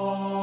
어...